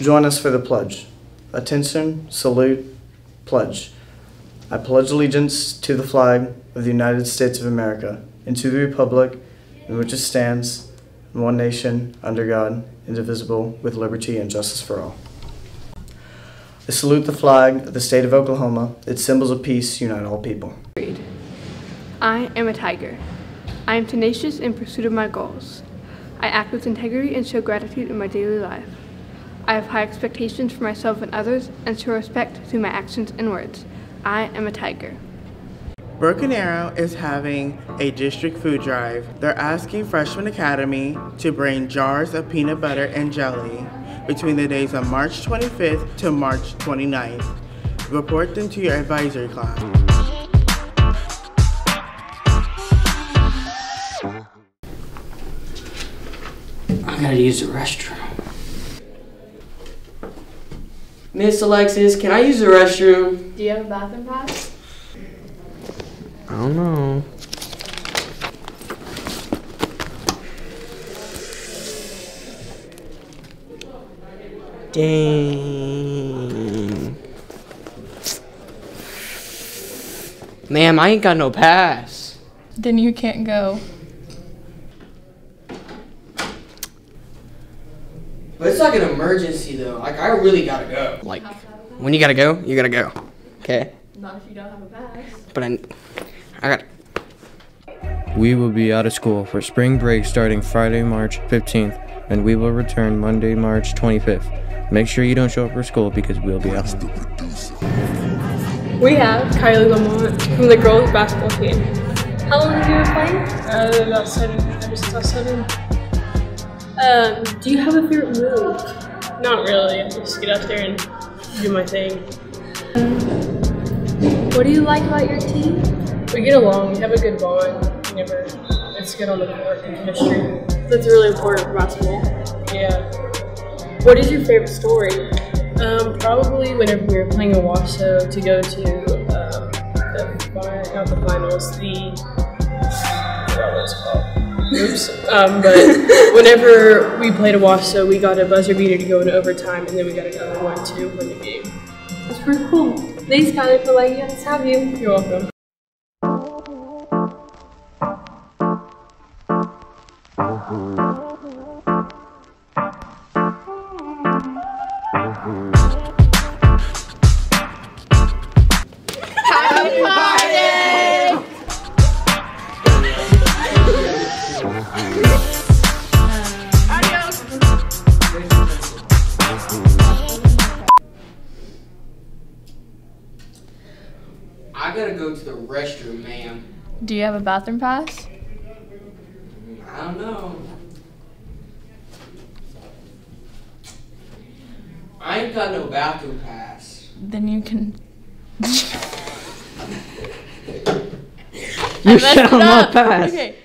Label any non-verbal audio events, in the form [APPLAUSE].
Join us for the pledge. Attention, salute, pledge. I pledge allegiance to the flag of the United States of America and to the republic in which it stands, one nation, under God, indivisible, with liberty and justice for all. I salute the flag of the state of Oklahoma. Its symbols of peace unite all people. I am a tiger. I am tenacious in pursuit of my goals. I act with integrity and show gratitude in my daily life. I have high expectations for myself and others and show respect through my actions and words. I am a tiger. Broken Arrow is having a district food drive. They're asking Freshman Academy to bring jars of peanut butter and jelly between the days of March 25th to March 29th. Report them to your advisory class. I gotta use the restroom. Miss Alexis, can I use the restroom? Do you have a bathroom pass? I don't know. Dang. Ma'am, I ain't got no pass. Then you can't go. But it's like an emergency though. Like I really gotta go. Like when you gotta go, you gotta go. Okay. Not if you don't have a pass. But I, I got. We will be out of school for spring break starting Friday, March 15th, and we will return Monday, March 25th. Make sure you don't show up for school because we'll be out. We have Kylie Lamont from the girls basketball team. How long have you been playing? Uh, about seven. Ever since I was seven. Um, do you have a favorite move? Not really. I just get out there and do my thing. What do you like about your team? We get along. We have a good bond. We never. It's good on the court and chemistry. That's really important for basketball. Yeah. What is your favorite story? Um, probably whenever we were playing in Owasso to go to um, the fi- not the finals, the I forgot what it's called. Oops. Um, but whenever we played Owasso, we got a buzzer beater to go into overtime, and then we got another one to win the game. That's pretty cool. Thanks, Kylie, for letting us have you. You're welcome. I gotta go to the restroom, ma'am. Do you have a bathroom pass? I don't know. I ain't got no bathroom pass. Then you can. [LAUGHS] you shall not pass. Okay.